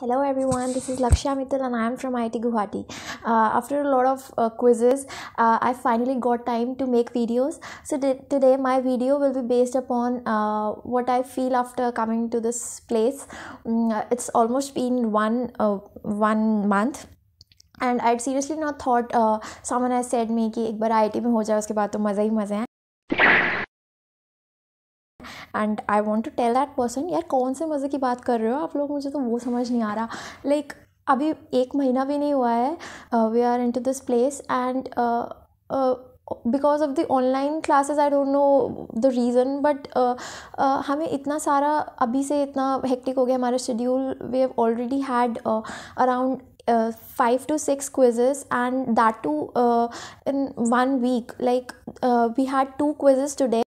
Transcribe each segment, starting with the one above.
Hello everyone, this is Lakshya Mittal and I am from IIT Guwahati. Uh, after a lot of uh, quizzes, uh, I finally got time to make videos. So today my video will be based upon uh, what I feel after coming to this place. Mm, it's almost been one uh, one month. And I seriously not thought someone has said me कि एक बार आई में हो जाए उसके बाद तो मज़ा ही मज़े हैं and I want to tell that person यार कौन से मज़े की बात कर रहे हो? आप लोग मुझे तो वो समझ नहीं आ रहा. लाइक like, अभी एक महीना भी नहीं हुआ है we are in to this place and because of the online classes I don't know the reason but हमें इतना सारा अभी से इतना हेक्टिक हो गया हमारा schedule we have already had around six quizzes and that too uh, in one week. Like uh, we had two quizzes today.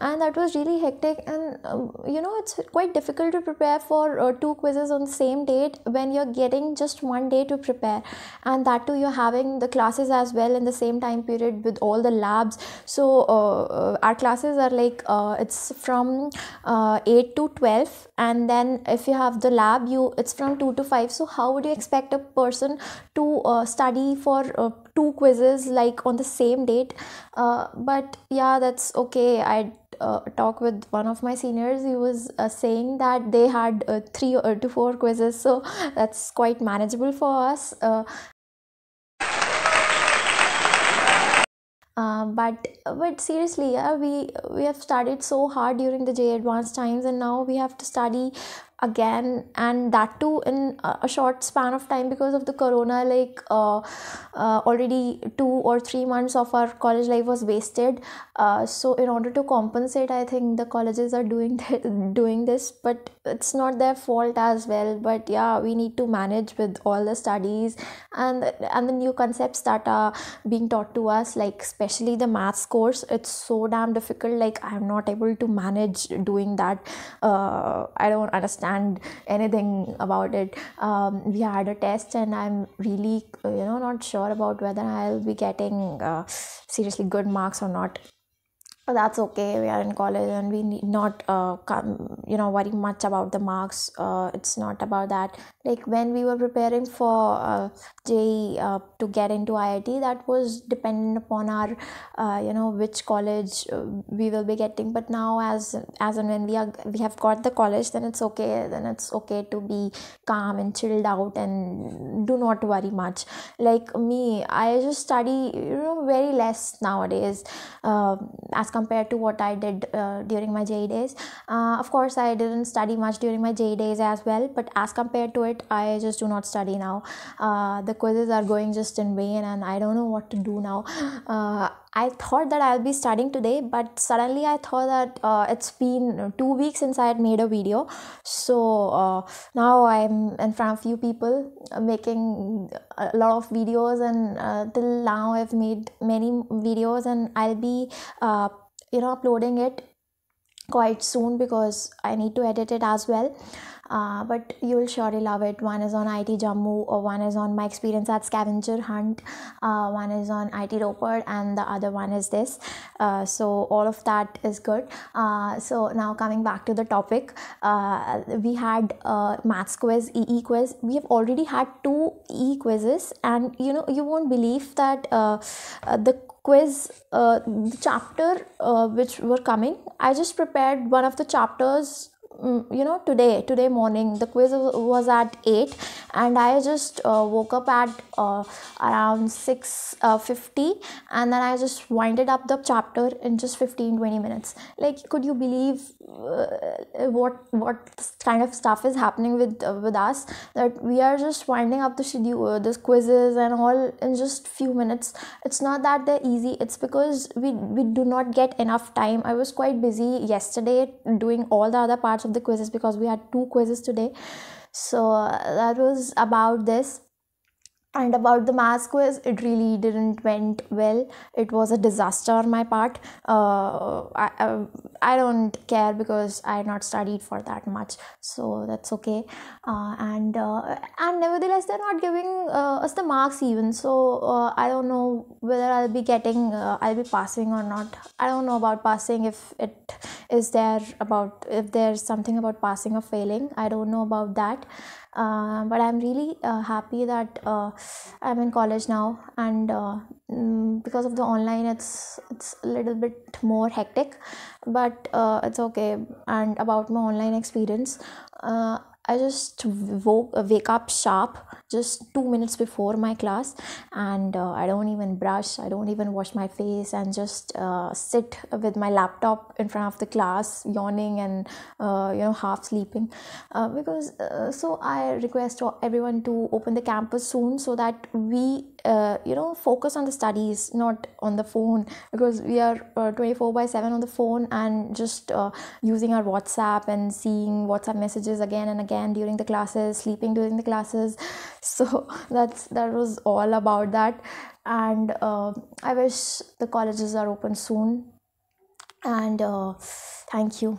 And that was really hectic and um, you know it's quite difficult to prepare for uh, two quizzes on the same date when you're getting just one day to prepare. And that too you're having the classes as well in the same time period with all the labs. So uh, uh our classes are like uh, it's from uh, 8 to 12 and then if you have the lab you it's from 2 to 5 so how would you expect a person to study for two quizzes like on the same date. Uh, but yeah that's okay. I uh, talk with one of my seniors. He was uh, saying that they had uh, three or to four quizzes so that's quite manageable for us. Uh, uh, but but seriously yeah we we have studied so hard during the JEE advanced times and now we have to study again and that too in a short span of time because of the corona like uh, uh, already two or three months of our college life was wasted. Uh, so in order to compensate i think the colleges are doing doing this but it's not their fault as well. But yeah we need to manage with all the studies and and the new concepts that are being taught to us like especially the maths course. It's so damn difficult. Like i'm not able to manage doing that. Uh, i don't understand understand anything about it. Um, we had a test and i'm really you know not sure about whether i'll be getting uh, seriously good marks or not. But that's okay. We are in college and we need not uh, come you know worry much about the marks. Uh, it's not about that like when we were preparing for uh, JEE uh, to get into IIT that was dependent upon our uh, you know which college uh, we will be getting but now as as and when we are we have got the college then it's okay then it's okay to be calm and chilled out and do not worry much like me I just study you know very less nowadays as compared to what I did uh, during my JEE days. Uh, of course, I didn't study much during my JEE days as well, but as compared to it, I just do not study now. Uh, the quizzes are going just in vain, and I don't know what to do now. Uh, I thought that I'll be studying today, but suddenly I thought that uh, it's been two weeks since I had made a video. So uh, now I'm in front of few people uh, making a lot of videos, and uh, till now I've made many videos, and I'll be uh, you know uploading it quite soon because I need to edit it as well uh, but you will surely love it. One is on IIT Jammu, or one is on my experience at Scavenger Hunt, uh, one is on IIT Ropar, and the other one is this. Uh, so, all of that is good. Uh, so, now coming back to the topic, uh, we had maths quiz, EE quiz. We have already had two E quizzes, and you know, you won't believe that the quiz uh, the chapter uh, which were coming i just prepared one of the chapters you know today today morning the quiz was at 8 and i just uh, woke up at uh, around 6 uh, 50 and then i just winded up the chapter in just 15 20 minutes. Like could you believe uh, what what kind of stuff is happening with uh, with us? That we are just winding up the schedule uh, this quizzes and all in just few minutes. It's not that they're easy. It's because we we do not get enough time. I was quite busy yesterday doing all the other parts of the quizzes because we had two quizzes today. So uh, that was about this and about the maths quiz. It really didn't went well. It was a disaster on my part. Uh, I, I, don't care because i not studied for that much. So that's okay. Uh, and uh, and nevertheless they're not giving uh, us the marks even. So uh, i don't know whether i'll be getting uh, i'll be passing or not. I don't know about passing if it is there about if there's something about passing or failing. I don't know about that. Uh, but i'm really happy that i'm in college now and mm, because of the online it's it's a little bit more hectic but uh, it's okay and about my online experience uh, I just woke wake up sharp just two minutes before my class, and uh, I don't even brush. I don't even wash my face, and just uh, sit with my laptop in front of the class, yawning and uh, you know half sleeping. Uh, because uh, so I request everyone to open the campus soon so that we uh, you know focus on the studies not on the phone because we are uh, 24 by 7 on the phone and just uh, using our whatsapp and seeing whatsapp messages again and again during the classes sleeping during the classes. So that's that was all about that. And uh, i wish the colleges are open soon. And thank you